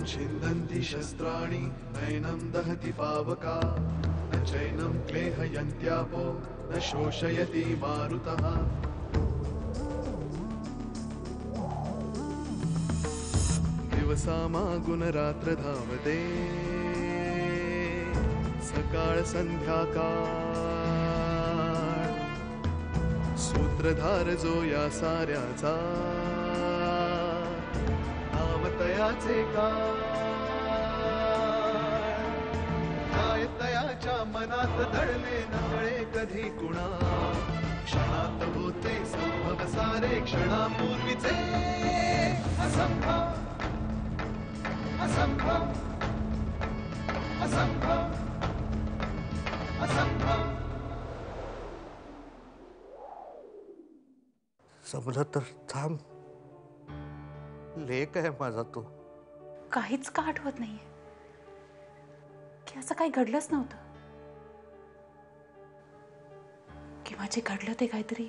छिन्दन्ति शस्त्राणि नैनं दहति पावका। न चैनं क्लेहयन्त्यापो न शोषयति मारुतः। दिवसामा गुणरात्र धावते सकाळ संध्याकाळ सूत्रधार जो या साऱ्याचा नामतयाचे काय काय मनात दडले नकळे कधी कुणा। क्षणात होते संभव सारे क्षणापूर्वीचे। असंभव असंभव असंभव असंभव। जमलं तर थांब, लेक आहे माझा तो. काहीच का आठवत नाहीये. की असं काही घडलंच नव्हतं. किंवा जे घडलं ते काहीतरी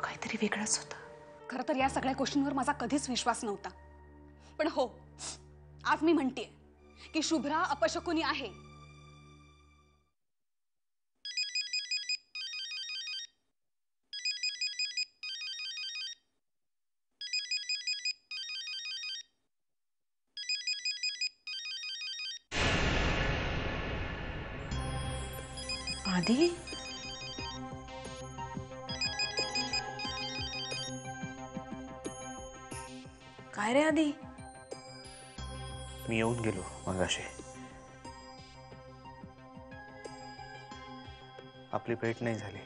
काहीतरी वेगळंच होतं. खरं तर या सगळ्या गोष्टींवर माझा कधीच विश्वास नव्हता. पण हो, आज मी म्हणतेय की शुभ्रा अपशकुनी आहे. आधी काय रे आधी मी येऊन गेलो मगाशी. आपली भेट नाही झाली.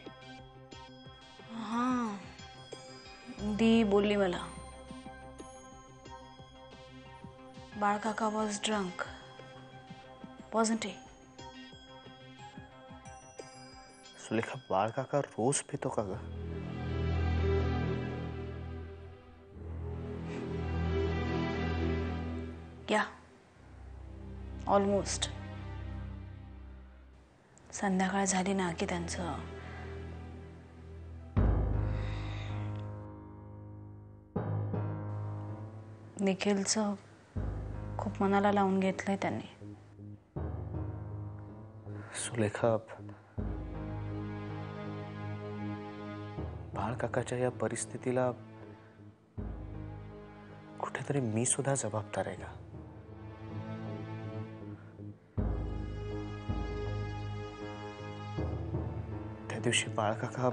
हाँ. दी बोलली मला. बाळकाका was drunk wasn't he Sulekha Bal काका रोज पितो का ग या ऑलमोस्ट संध्याकाळ झाली ना की त्यांचं. निखिलचं खूप मनाला लावून घेतलंय त्यांनी. सुलेखा काकाच्या या परिस्थितीला कुठेतरी मी सुद्धा जबाबदार आहे का? त्या दिवशी बाळ काका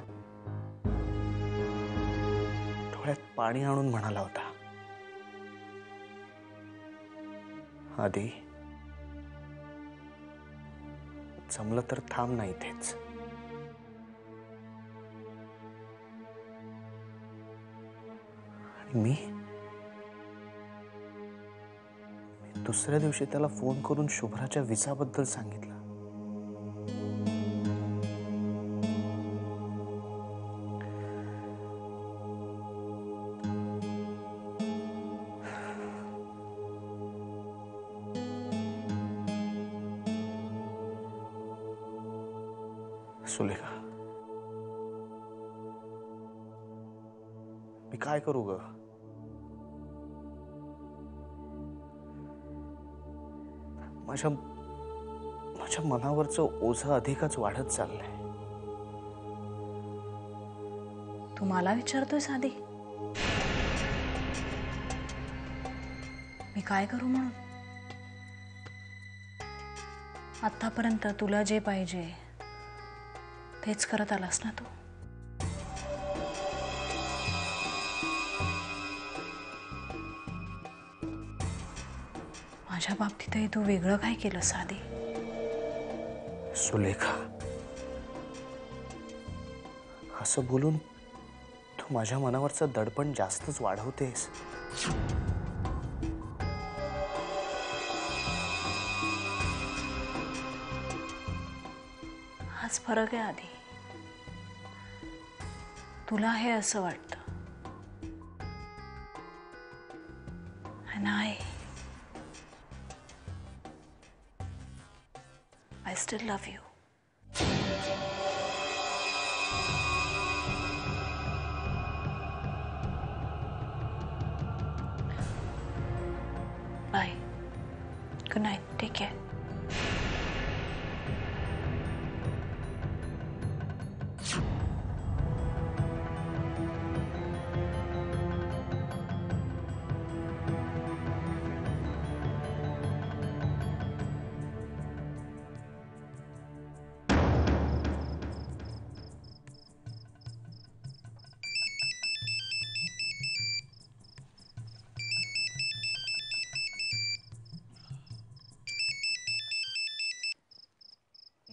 डोळ्यात पाणी आणून म्हणाला होता, आधी जमलं तर थांब नाही इथेच. मी दुसऱ्या दिवशी त्याला फोन करून शुभ्राच्या विजाबद्दल सांगितलं. मनावरचं ओझं अधिकच वाढत चाललंय. तू मला विचारतोय साधी. मी काय करू म्हणून? आतापर्यंत तुला जे पाहिजे, तेच करत आलास ना तू? माझ्या बाबतीतही तू वेगळं काय केलं साधी? सुलेखा। बोलून तू माझ्या मनावरचं दडपण जास्तच वाढवतेस. हाच फरक आहे आधी. तुला हे असं still love you.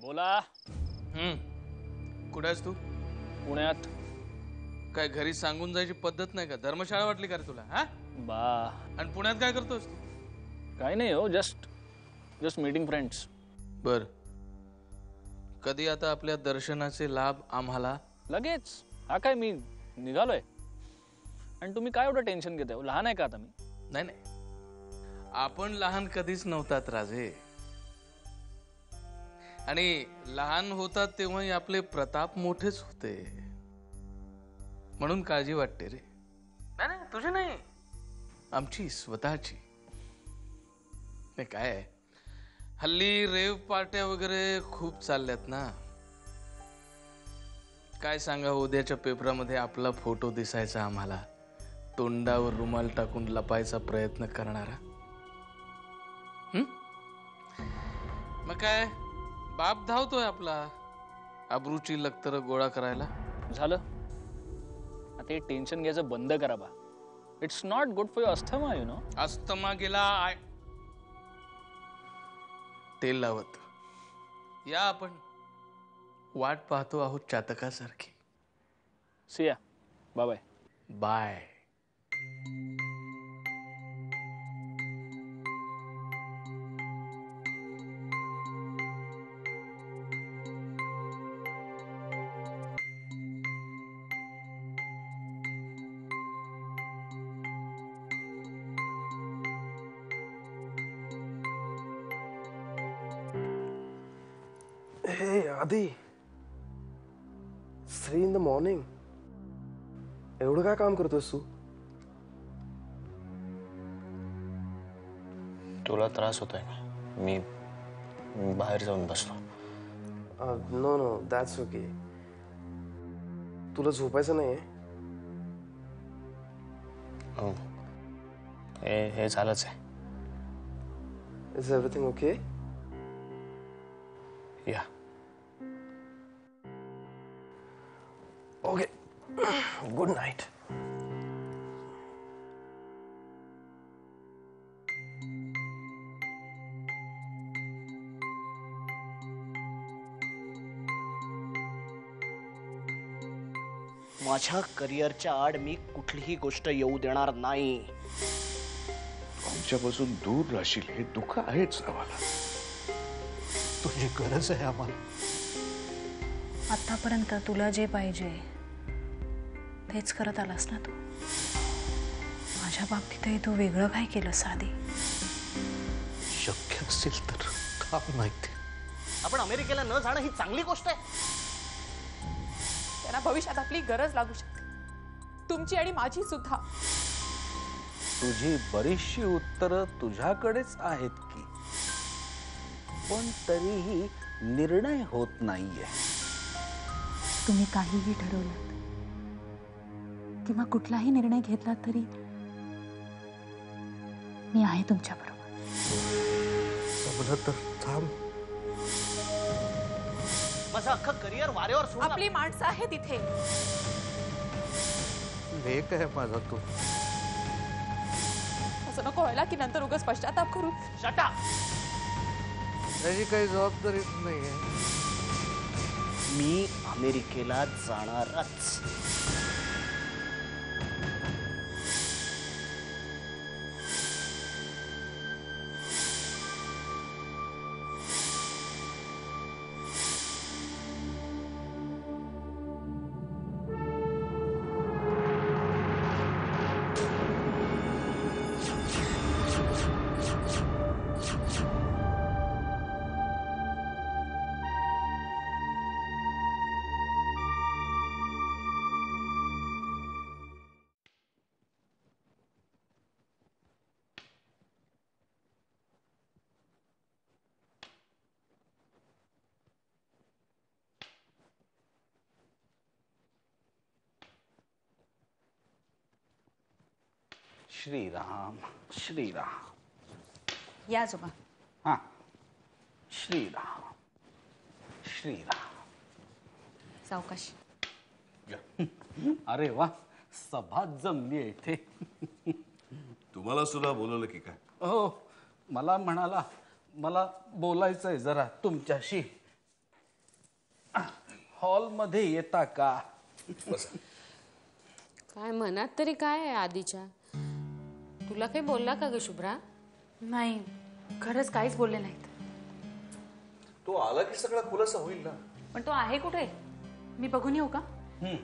बोला। हम्म कुठे आहेस तू? पुण्यात। काय घरी सांगून जायची पद्धत नाही का? धर्मशाळा वाटली का रे तुला हा? बा। आणि पुण्यात काय करतोस तू? काही नाही हो जस्ट जस्ट मीटिंग फ्रेंड्स बर. कधी आता आपल्या दर्शनाचे लाभ आम्हाला? लगेच. हा काय मी निघालोय. आणि तुम्ही काय एवढं टेन्शन घेताय हो? लहान आहे का आता मी? नाही नाही. आपण लहान कधीच नव्हतात राजे. आणि लहान होतात तेव्हाही आपले प्रताप मोठेच होते. म्हणून काळजी वाटते रे. नाही तुझी नाही. आमची स्वतःची. नाही काय हल्ली रेव पार्ट्या वगैरे खूप चालल्यात ना. काय सांगा उद्याच्या पेपरामध्ये आपला फ़ोटो दिसायचा आम्हाला. तोंडावर रुमाल टाकून लपायचा प्रयत्न करणारा? मग काय? बाप धावतोय आपला. अब्रूची लक्तर गोळा करायला. झालं. आता हे टेन्शन घ्यायचं बंद करा बा. It's not good for your asthma you know asthma गेला आय. तेल लावत. या आपण. वाट पाहतो आहोत चातकासारखी. See ya bye bye three in the morning एवढं काय काम करतोस तू? तुला त्रास होतोय का? मी मी बाहेर जाऊन बसतो नो नो दॅट्स ओके तुला झोपायचं नाही हो. हे हे झालंच आहे. इज़ एव्हरीथिंग ओके या. ओके गुड नाईट माझ्या करिअरच्या आड मी कुठलीही गोष्ट येऊ देणार नाही. आमच्यापासून दूर राहशील हे दुःख आहेच आम्हाला. तुझी गरज आहे आम्हाला. आतापर्यंत तुला जे पाहिजे तेच करत आलास ना तू. माझ्या बाबतीतही तू वेगळं काय केलं साधी? शक्य असेल तर काम माहिती? आपण अमेरिकेला न जाणं ही चांगली गोष्ट आहे. त्यांना भविष्यात आपली गरज लागू शकते. तुमची आणि माझी सुद्धा. तुझी बरीचशी उत्तरं तुझ्याकडेच आहेत की. पण तरीही निर्णय होत नाहीये. तुम्ही काहीही ठरवलं किंवा कुठलाही निर्णय घेतला तरी मी आहे तुमच्या बरोबर. माझं अख्खं करिअर सोडून आपली माणसं आहेत इथे. लेख आहे माझा तू. असं नको व्हायला की नंतर उगाच पश्चाताप करू. शटा त्याची काही जबाबदारीच नाहीये मी अमेरिकेला जाणारच. श्रीराम श्रीराम। या आजोबा. हा. श्रीराम श्रीराम। सावकाश. अरे वा सभा जमली आहे इथे. तुम्हाला सुद्धा बोलवलं की काय? हो मला म्हणाला मला बोलायचंय जरा तुमच्याशी. हॉलमध्ये येता का? काय मनात तरी काय आहे आधीच्या? तुला काही बोलला का ग शुभ्रा? नाही खरंच काहीच बोलले नाहीत. तो आला की सगळा खुलासा होईल ना? पण तो आहे कुठे? मी बघून येऊ का? हम्म.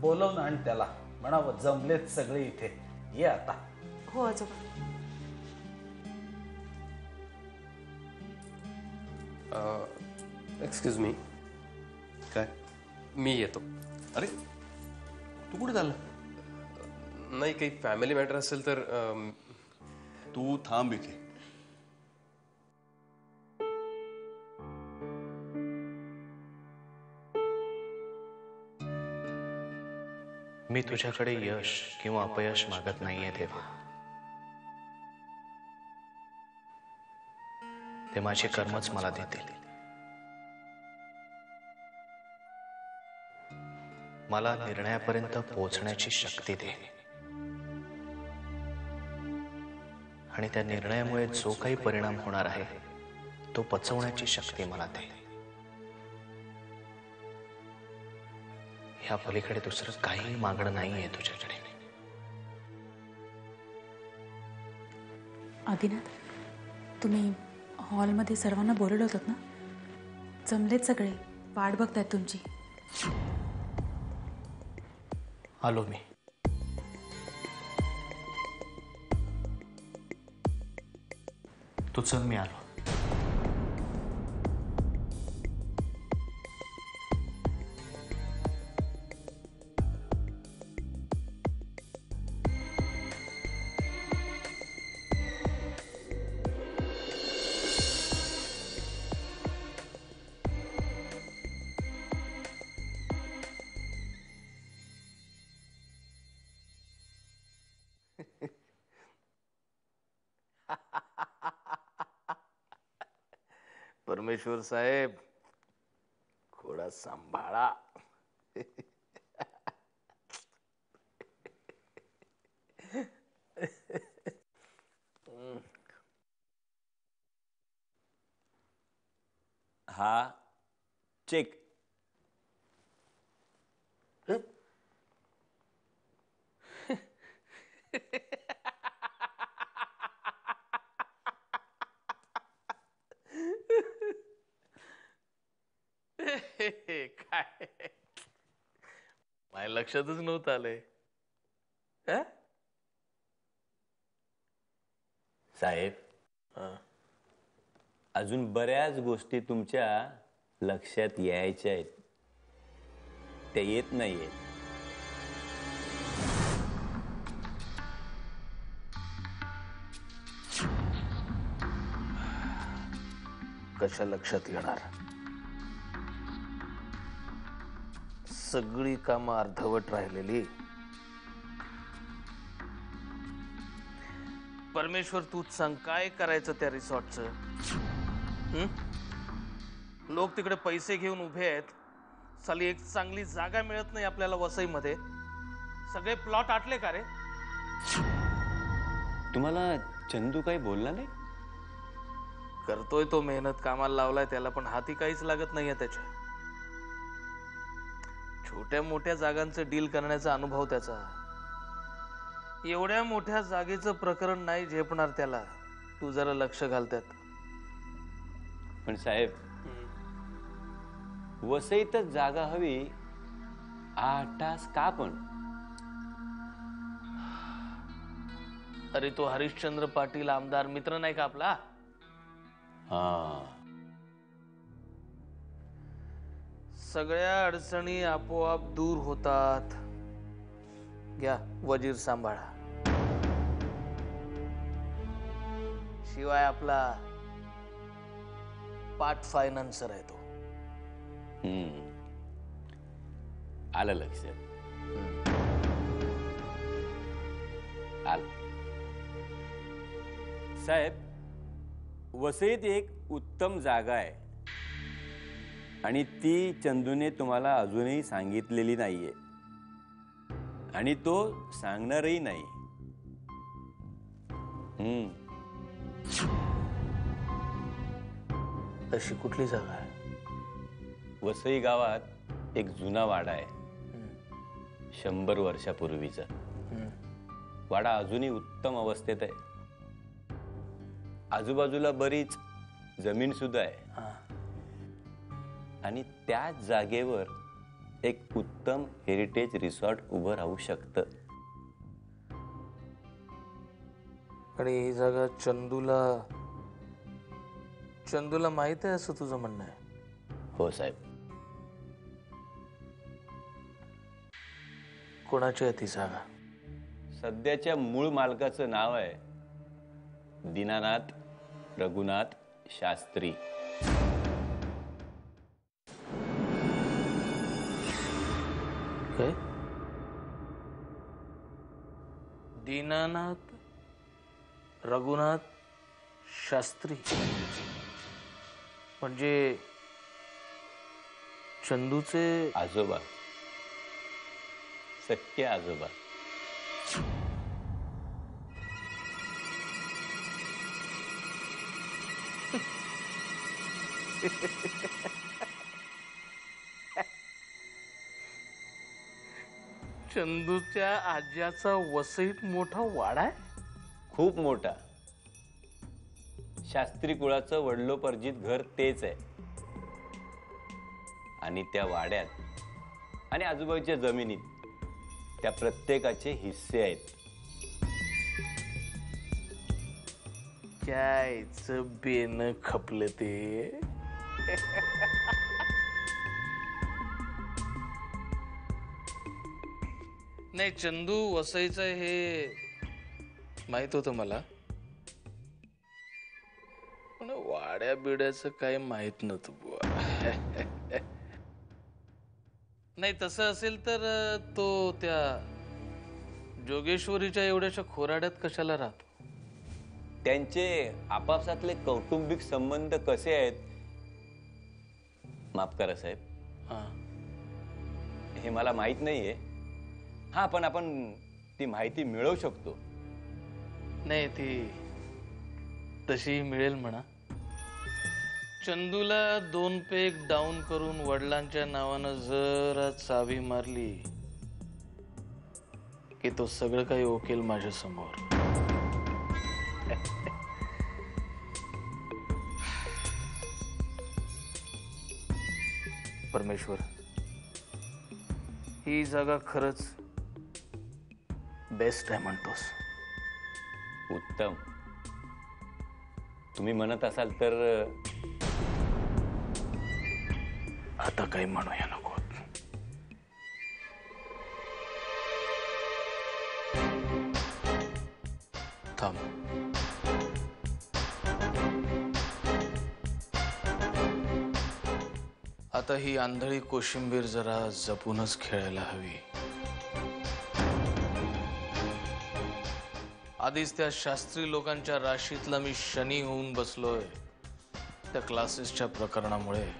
बोलवून आण त्याला. म्हणावं जमलेत सगळे इथे. ये आता. हो आजोबा. एक्सक्यूज मी काय? मी येतो. अरे तू कुठे झालं नाही काही फॅमिली मॅटर असेल तर अम, तू थांब इथे. मी तुझ्याकडे यश किंवा अपयश मागत नाहीये देवा. ते माझे कर्मच मला देतील. मला निर्णयापर्यंत पोहोचण्याची शक्ती दे. आणि त्या निर्णयामुळे जो काही परिणाम होणार आहे तो पचवण्याची शक्ती मला दे. ह्या पलीकडे दुसरं काही मागणं नाहीये तुझ्याकडे. आदिनाथ तुम्ही हॉलमध्ये सर्वांना बोलवलं होतं ना? जमलेत सगळे. वाट बघतायत तुमची. आलो मी. तू चल मी आलो परमेश्वर साहेब थोडा सांभाळा हा चेक काय माझ्या लक्षातच नव्हतं आलंय? साहेब अजून बऱ्याच गोष्टी तुमच्या लक्षात यायच्या आहेत. त्या येत नाहीयेत कशा लक्षात येणार? सगळी कामं अर्धवट राहिलेली. परमेश्वर तूच सांग काय करायचं त्या रिसॉर्टचं? लोक तिकडे पैसे घेऊन उभे आहेत. साली एक चांगली जागा मिळत नाही आपल्याला वसईमध्ये. सगळे प्लॉट आटले का रे? तुम्हाला चंदू काही बोलला नाही? करतोय तो मेहनत कामाला लावलाय त्याला पण हाती काहीच लागत नाहीये त्याच्या. छोट्या मोठ्या जागांचं डील करण्याचा अनुभव त्याचा. एवढ्या मोठ्या जागेचं प्रकरण नाही झेपणार त्याला. तू जरा लक्ष घालत्यात पण साहेब वसईतच जागा हवी आठ तास का पण? अरे तो हरिश्चंद्र पाटील आमदार मित्र नाही का आपला? हा. सगळ्या अडचणी आपोआप दूर होतात. घ्या वजीर सांभाळा. शिवाय आपला पार्ट फायनान्सर आहे तो. हम्म. आलं लक्षात आलं. साहेब वसईत एक उत्तम जागा आहे. आणि ती चंदूने तुम्हाला अजूनही सांगितलेली नाहीये. आणि तो सांगणारही नाही. हम्म. अशी कुठली जागा आहे? वसई गावात एक जुना वाडा आहे. शंभर वर्षापूर्वीचा. वाडा अजूनही उत्तम अवस्थेत आहे. आजूबाजूला बरीच जमीन सुद्धा आहे. आणि त्याच जागेवर एक उत्तम हेरिटेज रिसॉर्ट उभं राहू शकतं. आणि ही जागा चंदूला चंदूला माहित आहे असं तुझं म्हणणं आहे? हो साहेब. कोणाची आहे ती जागा? सध्याच्या मूळ मालकाचं नाव आहे दीनानाथ रघुनाथ शास्त्री. काय दीनानाथ रघुनाथ शास्त्री। म्हणजे चंदूचे आजोबा. सख्य आजोबा. चंदूच्या आज्याचा वसईत मोठा वाडा आहे? खूप मोठा. शास्त्री कुळाचं वडलोपर्जित घर तेच आहे. आणि त्या वाड्यात आणि आजूबाजूच्या जमिनीत त्या प्रत्येकाचे हिस्से आहेत. कायच बेन खपलं ते? नाही चंदू वसईचं हे माहित होतं मला. पण वाड्या बिड्याचं काही माहित नव्हतं बुवा. नाही तसं असेल तर अं, तो त्या जोगेश्वरीच्या एवढ्याशा खोराड्यात कशाला राहतो? त्यांचे आपापसातले कौटुंबिक संबंध कसे आहेत? माफ़ करा साहेब. हा. हे मला माहित नाहीये. हा पण आपण ती माहिती मिळवू शकतो. नाही ती तशी मिळेल म्हणा. चंदूला दोन पेग डाऊन करून वडिलांच्या नावानं जरा चावी मारली की तो सगळं काही ओकेल माझ्यासमोर. परमेश्वर ही जागा खरंच बेस्ट आहे म्हणतोस. उत्तम. तुम्ही म्हणत असाल तर आता काही म्हणूया नको. थांब. आता ही आंधळी कोशिंबीर जरा जपूनच खेळायला हवी. आधीच त्या शास्त्री लोकांच्या राशीतला मी शनी होऊन बसलोय. त्या क्लासेसच्या प्रकरणामुळे.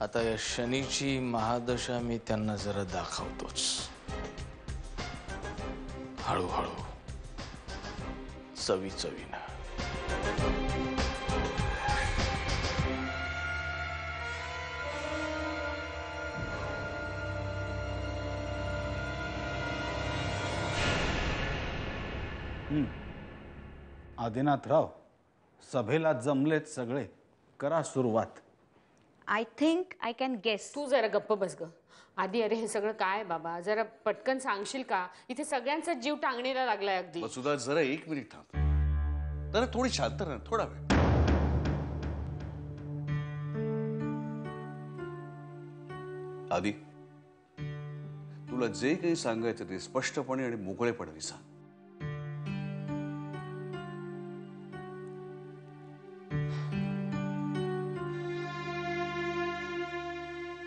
आता या शनीची महादशा मी त्यांना जरा दाखवतोच. हळूहळू. चवी चवीनं आदिनाथराव सभेला जमलेत सगळे. करा सुरुवात. I think I can guess तू जरा गप्प बस ग. आधी अरे हे सगळं काय बाबा? जरा पटकन सांगशील का? इथे सगळ्यांचा जीव टांगणीला लागलाय अगदी. वसुधा जरा एक मिनिट थांब. जरा थोडी शांत राहा थोडा वेळ. आधी तुला जे काही सांगायचं ते स्पष्टपणे आणि मोकळेपणाने सांग.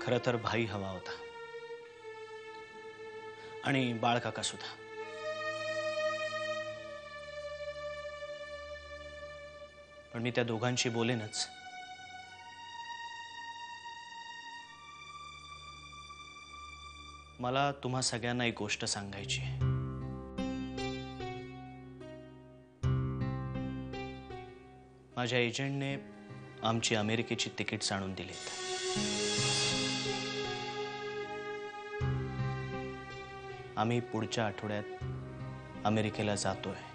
खरं तर भाई हवा होता. आणि बाळकाका सुद्धा. पण मी त्या दोघांशी बोलेनच. मला तुम्हा सगळ्यांना एक गोष्ट सांगायची आहे. माझ्या एजंटने आमची अमेरिकेची तिकीट्स आणून दिलीत. आम्ही पुढच्या आठवड्यात अमेरिकेला जातोय.